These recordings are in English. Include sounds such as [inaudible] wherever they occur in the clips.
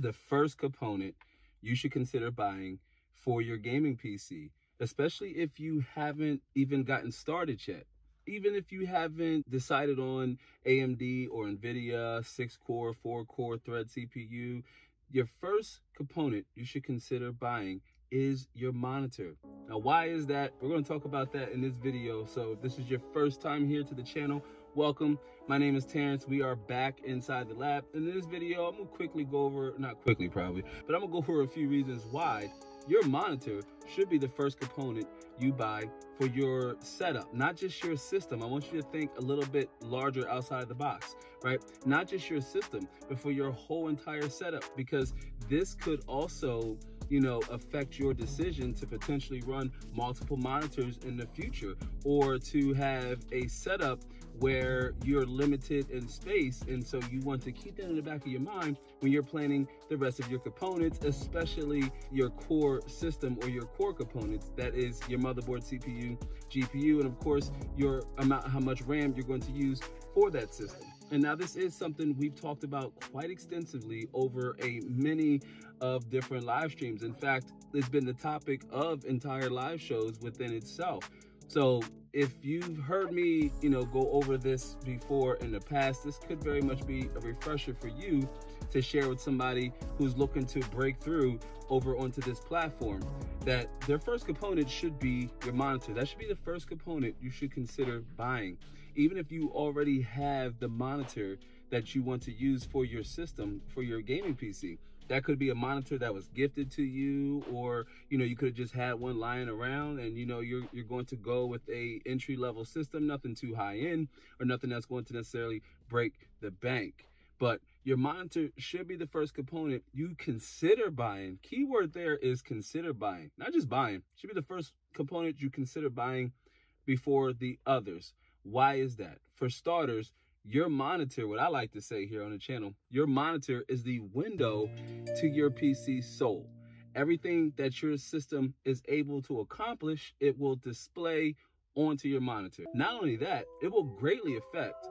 is the first component you should consider buying for your gaming PC, especially if you haven't even gotten started yet. Even if you haven't decided on AMD or NVIDIA 6 core, 4 core thread CPU, your first component you should consider buying is your monitor. Now, why is that? We're going to talk about that in this video. So if this is your first time here to the channel, welcome. My name is Terrence. We are back inside the lab. And In this video, I'm to quickly go over, not quickly probably, but I'm to go over a few reasons why your monitor should be the first component you buy for your setup, not just your system. I want you to think a little bit larger outside of the box, right? Not just your system, but for your whole entire setup, because this could also you know, affect your decision to potentially run multiple monitors in the future or to have a setup where you're limited in space. And so you want to keep that in the back of your mind when you're planning the rest of your components, especially your core system or your core components. That is your motherboard, CPU, GPU, and of course, your amount, how much RAM you're going to use for that system. And now this is something we've talked about quite extensively over a many of different live streams. In fact, it's been the topic of entire live shows within itself. So if you've heard me, you know, go over this before in the past, this could very much be a refresher for you to share with somebody who's looking to break through over onto this platform that their first component should be your monitor. That should be the first component you should consider buying. Even if you already have the monitor that you want to use for your system, for your gaming PC. That could be a monitor that was gifted to you, or you know, you could have just had one lying around and you know you're you're going to go with a entry level system, nothing too high end, or nothing that's going to necessarily break the bank. But your monitor should be the first component you consider buying. Keyword there is consider buying, not just buying. Should be the first component you consider buying before the others. Why is that? For starters, your monitor, what I like to say here on the channel, your monitor is the window to your PC soul. Everything that your system is able to accomplish, it will display onto your monitor. Not only that, it will greatly affect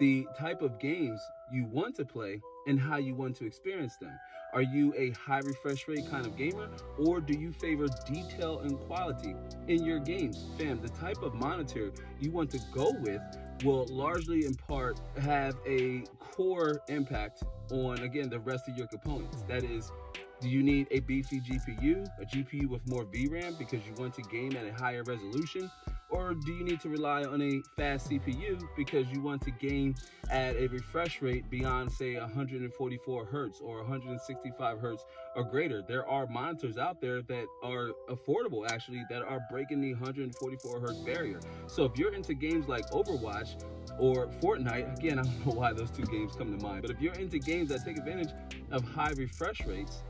the type of games you want to play and how you want to experience them. Are you a high refresh rate kind of gamer or do you favor detail and quality in your games? Fam, the type of monitor you want to go with will largely in part have a core impact on, again, the rest of your components. That is, do you need a beefy GPU, a GPU with more VRAM because you want to game at a higher resolution? Or do you need to rely on a fast CPU because you want to game at a refresh rate beyond, say, 144 hertz or 165 hertz or greater? There are monitors out there that are affordable, actually, that are breaking the 144 hertz barrier. So if you're into games like Overwatch or Fortnite, again, [laughs] I don't know why those two games come to mind, but if you're into games that take advantage of high refresh rates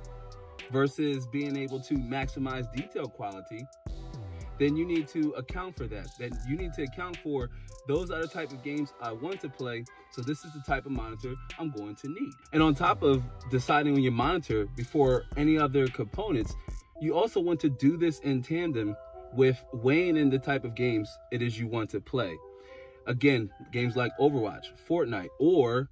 versus being able to maximize detail quality, then you need to account for that. Then you need to account for those are the type of games I want to play. So this is the type of monitor I'm going to need. And on top of deciding on your monitor before any other components, you also want to do this in tandem with weighing in the type of games it is you want to play. Again, games like Overwatch, Fortnite, or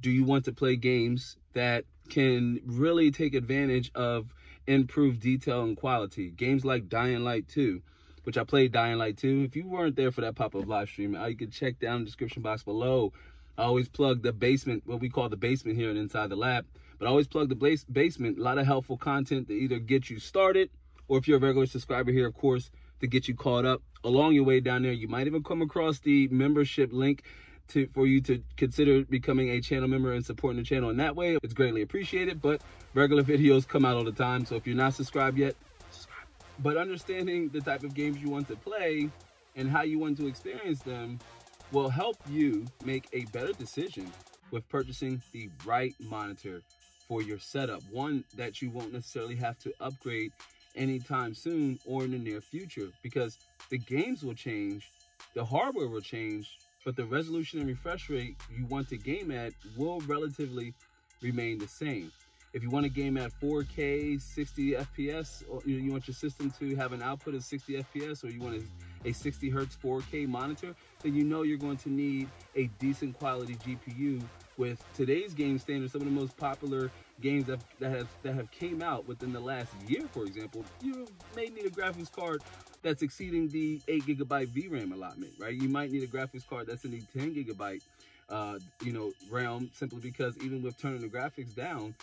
do you want to play games that can really take advantage of improved detail and quality? Games like Dying Light 2, which I played Dying Light 2. If you weren't there for that pop-up live stream, uh, you can check down the description box below. I always plug the basement, what we call the basement here and inside the lab, but I always plug the base basement. A lot of helpful content to either get you started, or if you're a regular subscriber here, of course, to get you caught up along your way down there. You might even come across the membership link to, for you to consider becoming a channel member and supporting the channel in that way. It's greatly appreciated, but regular [laughs] videos come out all the time. So if you're not subscribed yet, but understanding the type of games you want to play and how you want to experience them will help you make a better decision with purchasing the right monitor for your setup. One that you won't necessarily have to upgrade anytime soon or in the near future because the games will change, the hardware will change, but the resolution and refresh rate you want to game at will relatively remain the same. If you want a game at 4K, 60 FPS, or you, want your system to have an output of 60 FPS, or you want a, a 60 hertz 4K monitor, then you know you're going to need a decent quality GPU with today's game standards, some of the most popular games that, that have that have came out within the last year, for example, you may need a graphics card that's exceeding the eight gigabyte VRAM allotment, right? You might need a graphics card that's in the 10 gigabyte, uh, you know, realm, simply because even with turning the graphics down,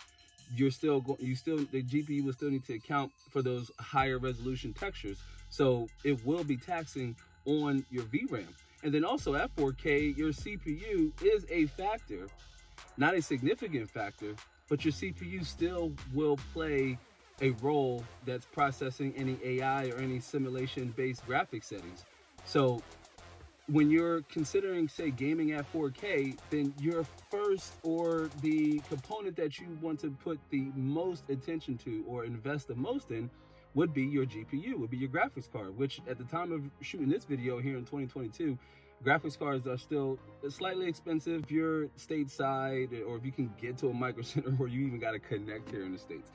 you're still going, you still, the GPU will still need to account for those higher resolution textures. So it will be taxing on your VRAM. And then also at 4K, your CPU is a factor, not a significant factor, but your CPU still will play a role that's processing any AI or any simulation based graphic settings. So when you're considering, say, gaming at 4K, then your first or the component that you want to put the most attention to or invest the most in would be your GPU, would be your graphics card, which at the time of shooting this video here in 2022, graphics cards are still slightly expensive if you're stateside or if you can get to a [laughs] micro center or you even got to connect here in the States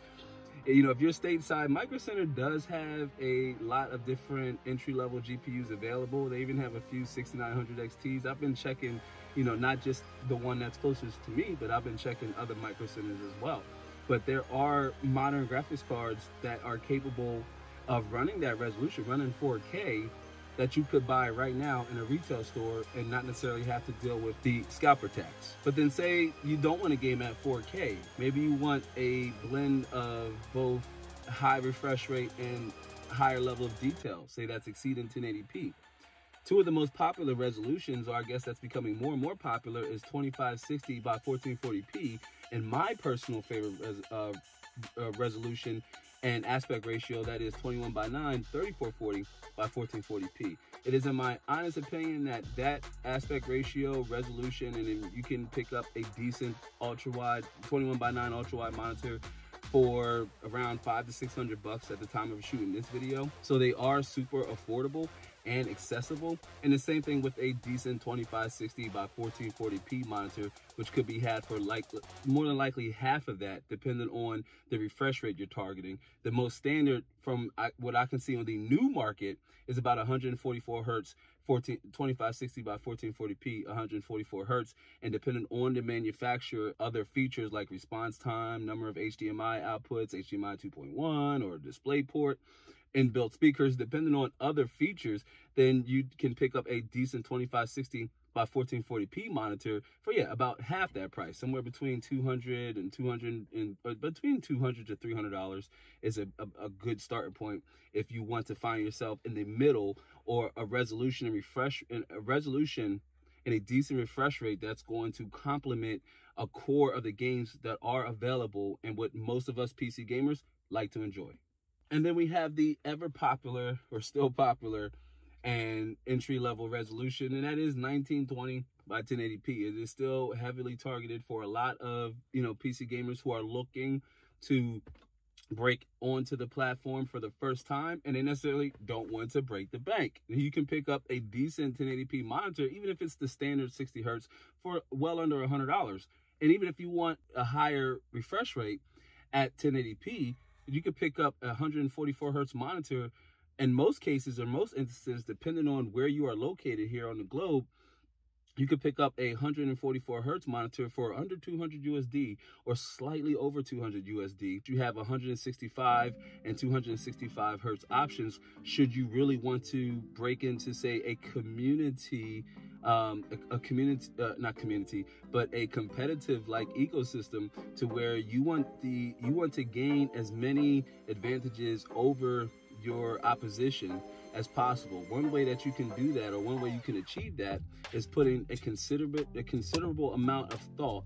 you know, if you're stateside, Micro Center does have a lot of different entry-level GPUs available. They even have a few 6900 XTs. I've been checking, you know, not just the one that's closest to me, but I've been checking other Micro Centers as well. But there are modern graphics cards that are capable of running that resolution, running 4K, that you could buy right now in a retail store and not necessarily have to deal with the scalper tax. But then say you don't want a game at 4K. Maybe you want a blend of both high refresh rate and higher level of detail. Say that's exceeding 1080p. Two of the most popular resolutions, or I guess that's becoming more and more popular, is 2560 by 1440p. And my personal favorite res uh, uh, resolution and aspect ratio that is 21 by 9 3440 by 1440p it is in my honest opinion that that aspect ratio resolution and you can pick up a decent ultra wide 21 by 9 ultra wide monitor for around five to six hundred bucks at the time of shooting this video so they are super affordable and accessible. And the same thing with a decent 2560 by 1440p monitor, which could be had for like more than likely half of that, depending on the refresh rate you're targeting. The most standard from what I can see on the new market is about 144 hertz 14, 2560 by 1440p, 144 hertz, and depending on the manufacturer, other features like response time, number of HDMI outputs, HDMI 2.1 or display port, inbuilt speakers, depending on other features, then you can pick up a decent 2560 by 1440p monitor for yeah about half that price somewhere between 200 and 200 and uh, between 200 to 300 dollars is a, a, a, good starting point if you want to find yourself in the middle or a resolution and refresh and a resolution and a decent refresh rate that's going to complement a core of the games that are available and what most of us pc gamers like to enjoy. And then we have the ever popular or still popular and entry level resolution, and that is 1920 by 1080p. It is still heavily targeted for a lot of you know PC gamers who are looking to break onto the platform for the first time and they necessarily don't want to break the bank. You can pick up a decent 1080p monitor, even if it's the standard 60 hertz, for well under $100. And even if you want a higher refresh rate at 1080p, you could pick up a 144 hertz monitor in most cases or most instances depending on where you are located here on the globe you could pick up a 144 hertz monitor for under 200 USD or slightly over 200 USD. You have 165 and 265 hertz options should you really want to break into, say, a community um, a, a, community, uh, not community, but a competitive like ecosystem to where you want the you want to gain as many advantages over your opposition as possible. One way that you can do that, or one way you can achieve that, is putting a considerable a considerable amount of thought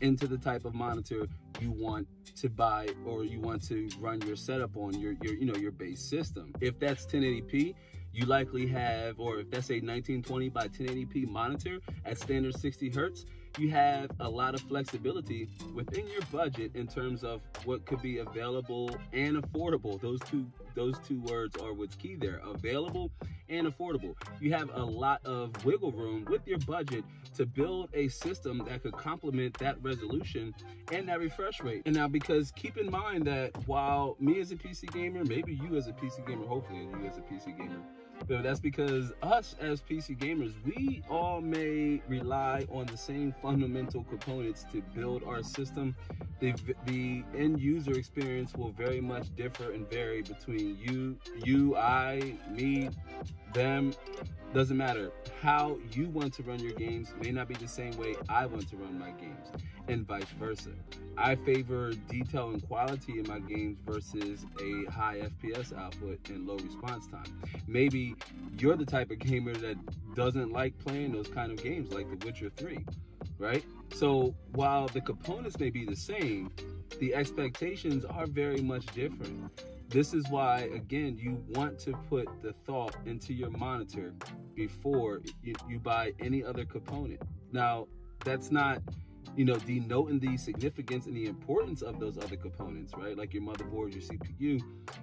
into the type of monitor you want to buy or you want to run your setup on your your you know your base system. If that's 1080p, you likely have, or if that's a 1920 by 1080p monitor at standard 60 hertz, you have a lot of flexibility within your budget in terms of what could be available and affordable. Those two those two words are what's key there. Available and affordable. You have a lot of wiggle room with your budget to build a system that could complement that resolution and that refresh rate. And now because keep in mind that while me as a PC gamer, maybe you as a PC gamer, hopefully you as a PC gamer, But that's because us as PC gamers, we all may rely on the same fundamental components to build our system. The, the end user experience will very much differ and vary between you, you, I, me, them, doesn't matter. How you want to run your games may not be the same way I want to run my games, and vice versa. I favor detail and quality in my games versus a high FPS output and low response time. Maybe you're the type of gamer that doesn't like playing those kind of games like The Witcher 3, right? So while the components may be the same, the expectations are very much different. This is why, again, you want to put the thought into your monitor before you, you buy any other component. Now, that's not you know, denoting the significance and the importance of those other components, right? Like your motherboard, your CPU,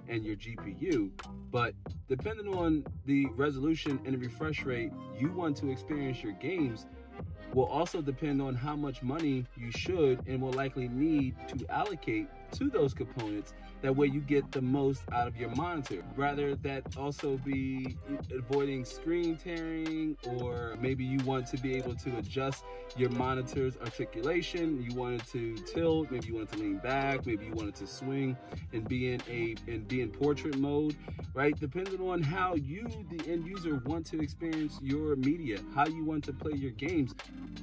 and your GPU. But depending on the resolution and the refresh rate you want to experience your games, will also depend on how much money you should and will likely need to allocate to those components that way you get the most out of your monitor. Rather that also be avoiding screen tearing or maybe you want to be able to adjust your monitor's articulation. You wanted to tilt maybe you wanted to lean back maybe you wanted to swing and be in a and be in portrait mode right? Depending on how you the end user want to experience your media how you want to play your games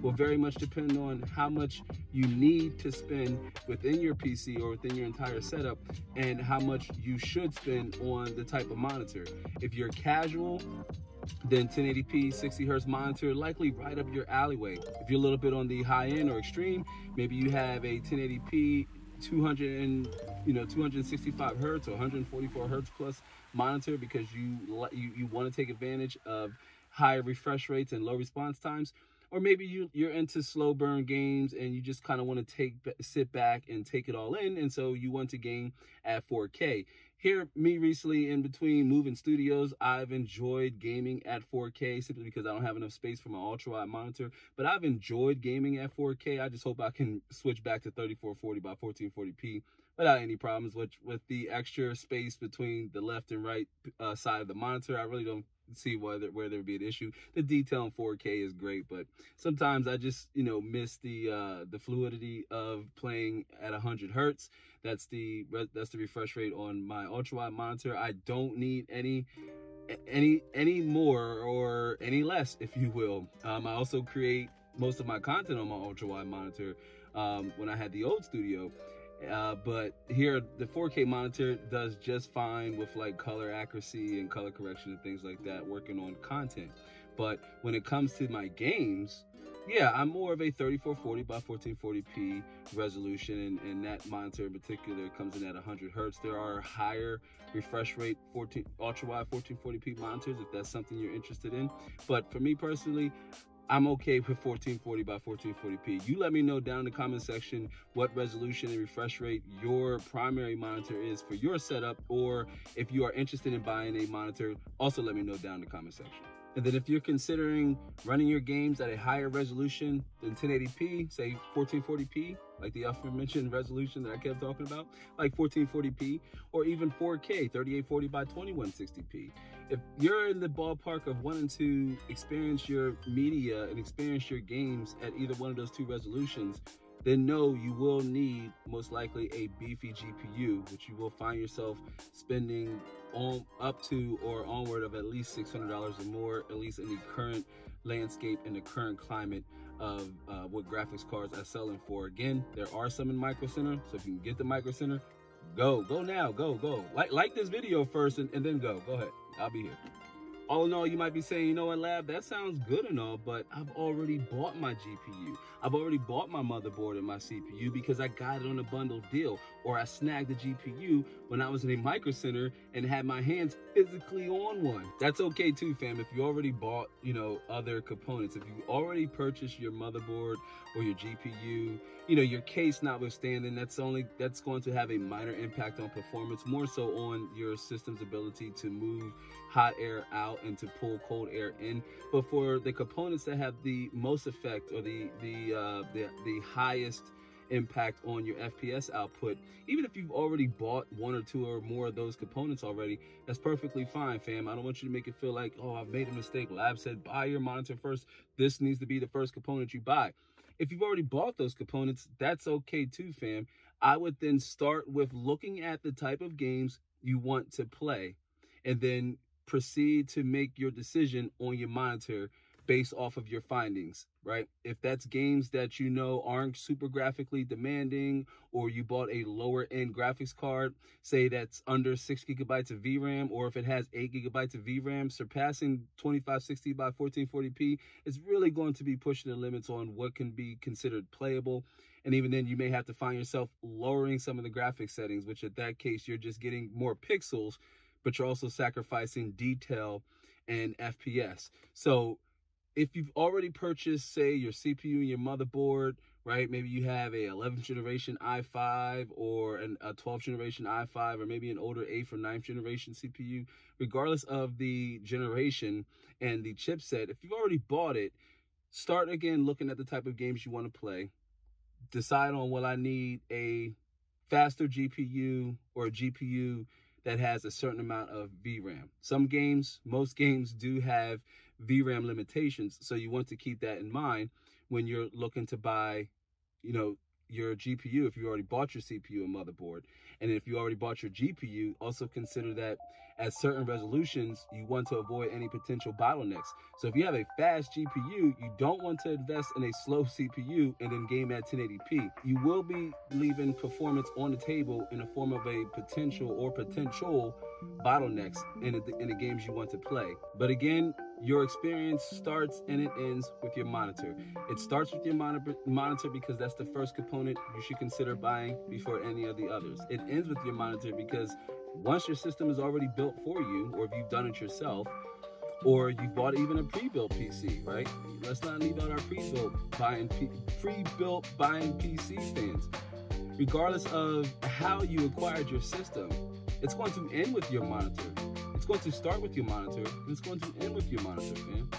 will very much depend on how much you need to spend within your PC or within your entire setup and how much you should spend on the type of monitor. If you're casual, then 1080p 60 hertz monitor likely right up your alleyway. If you're a little bit on the high end or extreme, maybe you have a 1080p 200 and you know 265 hertz or 144 hertz plus monitor because you you, you want to take advantage of higher refresh rates and low response times or maybe you you're into slow burn games and you just kind of want to take sit back and take it all in and so you want to game at 4k here me recently in between moving studios i've enjoyed gaming at 4k simply because i don't have enough space for my ultra wide monitor but i've enjoyed gaming at 4k i just hope i can switch back to 3440 by 1440p without any problems with with the extra space between the left and right uh, side of the monitor i really don't see whether where there would be an issue. The detail in 4K is great, but sometimes I just you know miss the uh, the fluidity of playing at 100 hertz. That's the that's the refresh rate on my ultra wide monitor. I don't need any any any more or any less, if you will. Um, I also create most of my content on my ultra wide monitor um, when I had the old studio. Uh, but here, the 4K monitor does just fine with like color accuracy and color correction and things like that, working on content. But when it comes to my games, yeah, I'm more of a 3440 by 1440p resolution, and, and that monitor in particular comes in at 100 hertz. There are higher refresh rate 14 ultra wide 1440p monitors if that's something you're interested in. But for me personally, I'm okay with 1440 by 1440p. You let me know down in the comment section what resolution and refresh rate your primary monitor is for your setup, or if you are interested in buying a monitor, also let me know down in the comment section. And then if you're considering running your games at a higher resolution than 1080p, say 1440p, like the aforementioned resolution that I kept talking about, like 1440p, or even 4K, 3840 by 2160p. If you're in the ballpark of wanting to experience your media and experience your games at either one of those two resolutions, then know you will need most likely a beefy GPU, which you will find yourself spending on up to or onward of at least $600 or more, at least in the current landscape and the current climate of uh, what graphics cards are selling for. Again, there are some in Micro Center, so if you can get the Micro Center, go, go now, go, go. Like like this video first and, and then go. Go ahead. I'll be here all in all, you might be saying, you know what, Lab, that sounds good and all, but I've already bought my GPU. I've already bought my motherboard and my CPU because I got it on a bundle deal, or I snagged the GPU when I was in a micro center and had my hands physically on one. That's okay too, fam. If you already bought, you know, other components, if you already purchased your motherboard or your GPU, you know, your case notwithstanding, that's only that's going to have a minor impact on performance, more so on your system's ability to move hot air out and to pull cold air in. But for the components that have the most effect or the the uh, the, the highest impact on your FPS output. Even if you've already bought one or two or more of those components already, that's perfectly fine, fam. I don't want you to make it feel like, oh, I've made a mistake. Lab said buy your monitor first. This needs to be the first component you buy. If you've already bought those components, that's okay too, fam. I would then start with looking at the type of games you want to play and then proceed to make your decision on your monitor based off of your findings, right? If that's games that you know aren't super graphically demanding, or you bought a lower end graphics card, say that's under six gigabytes of VRAM, or if it has eight gigabytes of VRAM, surpassing 2560 by 1440p is really going to be pushing the limits on what can be considered playable. And even then, you may have to find yourself lowering some of the graphics settings, which at that case, you're just getting more pixels, but you're also sacrificing detail and FPS. So if you've already purchased, say, your CPU and your motherboard, right? Maybe you have a 11th generation i5 or an, a 12th generation i5 or maybe an older 8th or 9th generation CPU. Regardless of the generation and the chipset, if you've already bought it, start again looking at the type of games you want to play. Decide on, will I need a faster GPU or a GPU that has a certain amount of VRAM. Some games, most games do have VRAM limitations, so you want to keep that in mind when you're looking to buy, you know, your GPU if you already bought your CPU and motherboard. And if you already bought your GPU, also consider that at certain resolutions, you want to avoid any potential bottlenecks. So if you have a fast GPU, you don't want to invest in a slow CPU and then game at 1080p. You will be leaving performance on the table in the form of a potential or potential bottlenecks in the, in the games you want to play. But again, your experience starts and it ends with your monitor. It starts with your monitor because that's the first component you should consider buying before any of the others. It ends with your monitor because once your system is already built for you, or if you've done it yourself, or you bought even a pre-built PC, right? Let's not leave out our pre-built buying pre-built buying PC fans. Regardless of how you acquired your system, it's going to end with your monitor. It's going to start with your monitor, and it's going to end with your monitor, fam.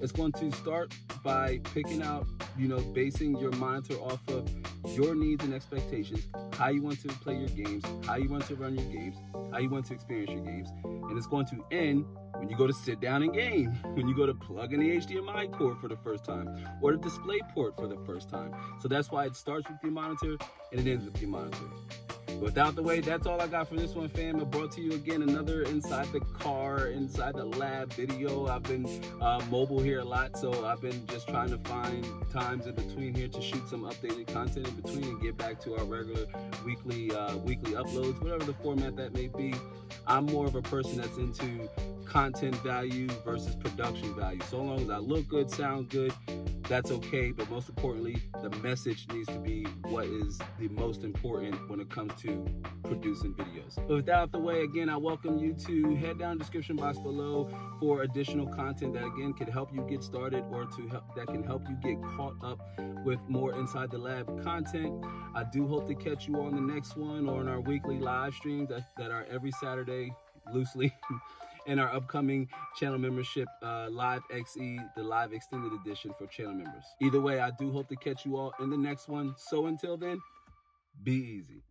It's going to start by picking out, you know, basing your monitor off of your needs and expectations, how you want to play your games, how you want to run your games, how you want to experience your games. And it's going to end when you go to sit down and game, [laughs] when you go to plug in the HDMI cord for the first time, or the display port for the first time. So that's why it starts with your monitor and it ends with your monitor. Without the way, that's all I got for this one, fam. I brought to you again another inside the car, inside the lab video. I've been uh, mobile here a lot, so I've been just trying to find times in between here to shoot some updated content in between and get back to our regular weekly uh, weekly uploads, whatever the format that may be. I'm more of a person that's into content value versus production value. So long as I look good, sound good, that's okay. But most importantly, the message needs to be what is the most important when it comes to producing videos. But without the way, again, I welcome you to head down description box below for additional content that again can help you get started or to help that can help you get caught up with more inside the lab content. I do hope to catch you on the next one or on our weekly live streams that, that are every Saturday loosely. [laughs] and our upcoming channel membership, uh, Live XE, the Live Extended Edition for channel members. Either way, I do hope to catch you all in the next one. So until then, be easy.